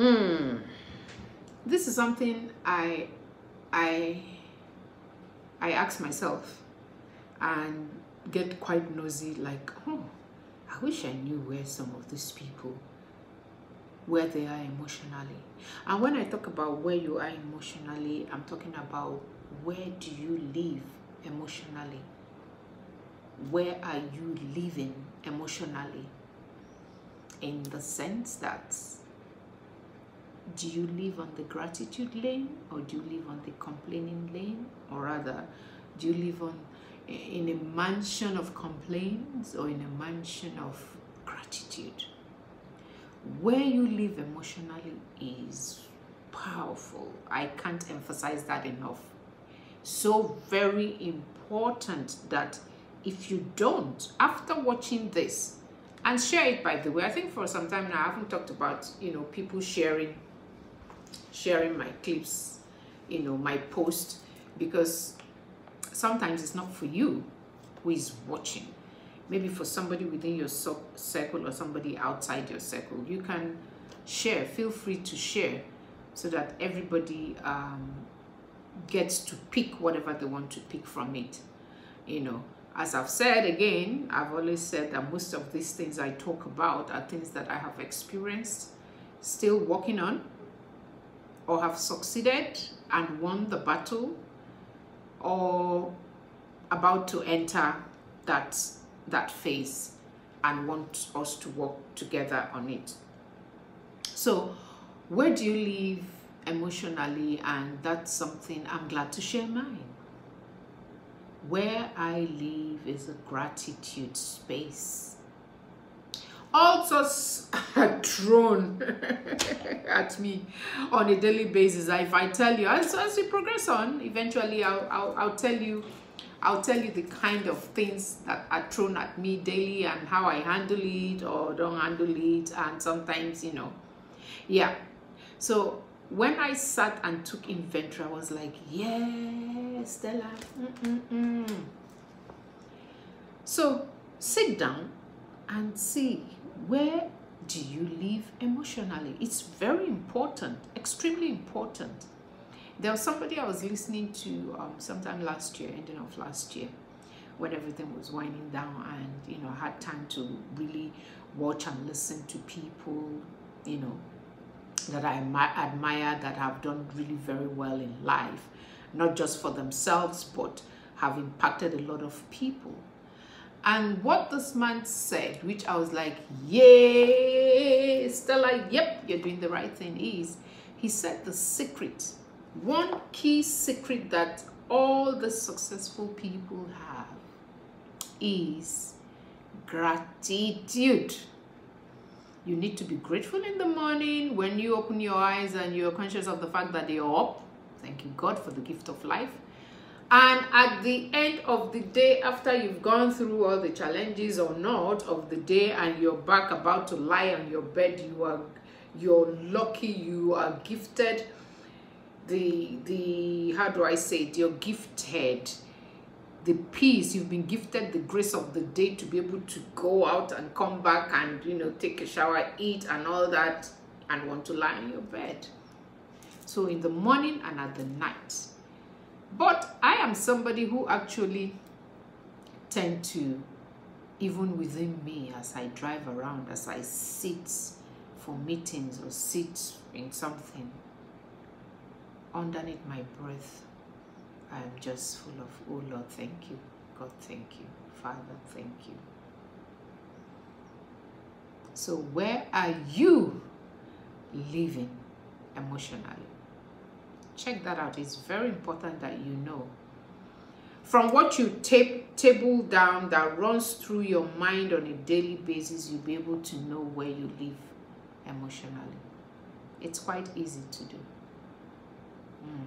Hmm. This is something I I I ask myself and get quite nosy like, oh, I wish I knew where some of these people where they are emotionally. And when I talk about where you are emotionally, I'm talking about where do you live emotionally? Where are you living emotionally? In the sense that do you live on the gratitude lane or do you live on the complaining lane? Or rather do you live on in a mansion of complaints or in a mansion of gratitude? Where you live emotionally is powerful. I can't emphasize that enough. So very important that if you don't after watching this and share it by the way. I think for some time now i haven't talked about you know people sharing sharing my clips, you know, my post, because sometimes it's not for you who is watching. Maybe for somebody within your circle or somebody outside your circle. You can share, feel free to share so that everybody um, gets to pick whatever they want to pick from it. You know, as I've said again, I've always said that most of these things I talk about are things that I have experienced, still working on, or have succeeded and won the battle or about to enter that that phase and want us to work together on it. So where do you live emotionally? And that's something i'm glad to share mine. Where i live is a gratitude space all sorts are thrown at me on a daily basis. If I tell you, as, as we progress on, eventually I'll, I'll, I'll tell you I'll tell you the kind of things that are thrown at me daily and how I handle it or don't handle it and sometimes, you know, yeah. So when I sat and took inventory, I was like, yeah, Stella. Mm -mm -mm. So sit down and see where do you live emotionally? It's very important, extremely important. There was somebody I was listening to um, sometime last year, ending of last year, when everything was winding down and, you know, I had time to really watch and listen to people, you know, that I admire, that have done really very well in life, not just for themselves, but have impacted a lot of people. And what this man said, which I was like, yay, Stella, yep, you're doing the right thing, is he said the secret, one key secret that all the successful people have is gratitude. You need to be grateful in the morning when you open your eyes and you're conscious of the fact that you're up. Thank you, God, for the gift of life and at the end of the day after you've gone through all the challenges or not of the day and you're back about to lie on your bed you are you're lucky you are gifted. The the how do i say it? You're gifted. The peace you've been gifted the grace of the day to be able to go out and come back and you know take a shower eat and all that and want to lie on your bed. So in the morning and at the night but I am somebody who actually tend to, even within me, as I drive around, as I sit for meetings or sit in something, underneath my breath, I am just full of, oh Lord, thank you. God, thank you. Father, thank you. So where are you living emotionally? Check that out. It's very important that you know. From what you tape, table down that runs through your mind on a daily basis, you'll be able to know where you live emotionally. It's quite easy to do. Mm.